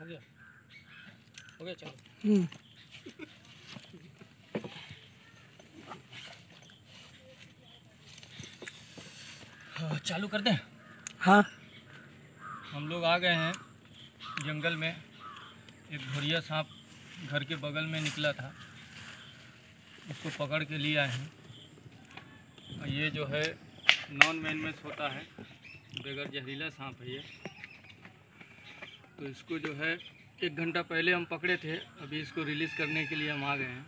हो गया हो गया चलो चालू कर दें. हाँ. हम लोग आ गए हैं जंगल में. एक घोड़िया सांप घर के बगल में निकला था. उसको पकड़ के लिए आए हैं. ये जो है नॉन वेनमेस होता है. बगैर जहरीला सांप है ये. तो इसको जो है एक घंटा पहले हम पकड़े थे अभी इसको रिलीज़ करने के लिए हम आ गए हैं।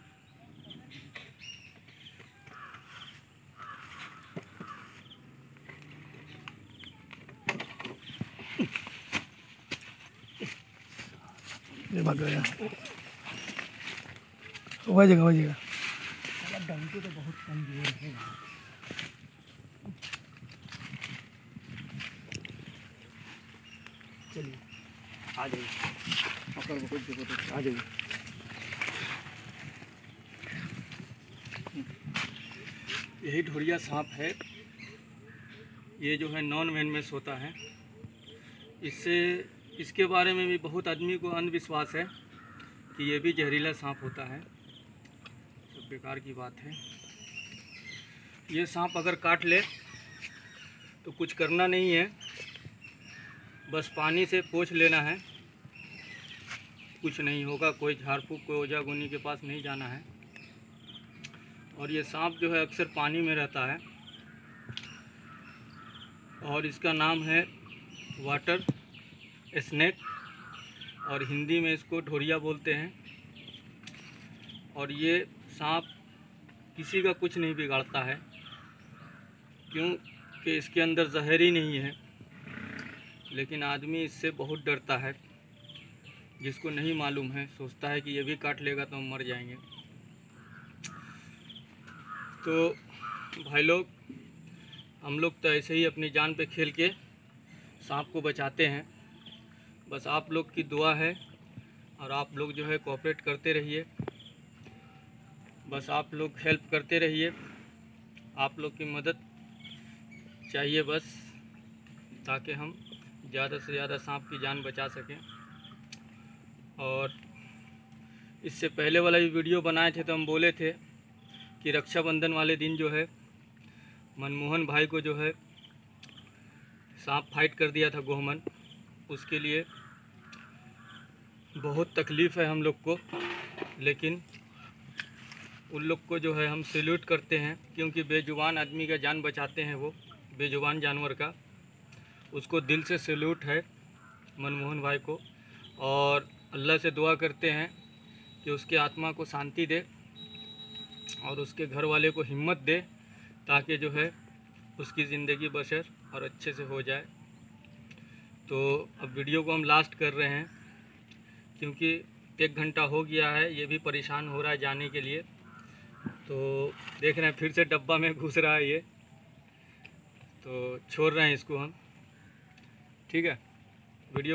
ये भाग गया हो। जाएगा हो जाएगा डंके तो बहुत कमज़ोर है। चलिए। आ जाइए। यही ढोरिया सांप है। ये जो है नॉन वेनमेस होता है। इससे, इसके बारे में भी बहुत आदमी को अंधविश्वास है कि ये भी जहरीला सांप होता है। सब बेकार की बात है। ये सांप अगर काट ले तो कुछ करना नहीं है। बस पानी से पोछ लेना है। कुछ नहीं होगा, कोई झाड़ फूक कोई ओझा गुनी के पास नहीं जाना है। और ये सांप जो है अक्सर पानी में रहता है। और इसका नाम है वाटर स्नैक, और हिंदी में इसको ढोरिया बोलते हैं। और ये सांप किसी का कुछ नहीं बिगाड़ता है, क्योंकि इसके अंदर जहर ही नहीं है। लेकिन आदमी इससे बहुत डरता है। जिसको नहीं मालूम है, सोचता है कि ये भी काट लेगा तो हम मर जाएँगे। तो भाई लोग, हम लोग तो ऐसे ही अपनी जान पे खेल के सांप को बचाते हैं। बस आप लोग की दुआ है और आप लोग जो है कोऑपरेट करते रहिए। बस आप लोग हेल्प करते रहिए। आप लोग की मदद चाहिए बस, ताकि हम ज़्यादा से ज़्यादा सांप की जान बचा सकें। और इससे पहले वाला भी वीडियो बनाए थे तो हम बोले थे कि रक्षाबंधन वाले दिन जो है, मनमोहन भाई को जो है सांप फाइट कर दिया था गोहमन उसके लिए बहुत तकलीफ़ है हम लोग को, लेकिन उन लोग को जो है हम सैल्यूट करते हैं, क्योंकि बेजुबान आदमी का जान बचाते हैं वो, बेजुबान जानवर का। उसको दिल से सल्यूट है, मनमोहन भाई को। और अल्लाह से दुआ करते हैं कि उसके आत्मा को शांति दे और उसके घर वाले को हिम्मत दे ताकि जो है उसकी ज़िंदगी बसर और अच्छे से हो जाए। तो अब वीडियो को हम लास्ट कर रहे हैं, क्योंकि एक घंटा हो गया है, ये भी परेशान हो रहा है जाने के लिए। तो देख रहे हैं, फिर से डब्बा में घुस रहा है ये। तो छोड़ रहे हैं इसको हम। ठीक है? वीडियो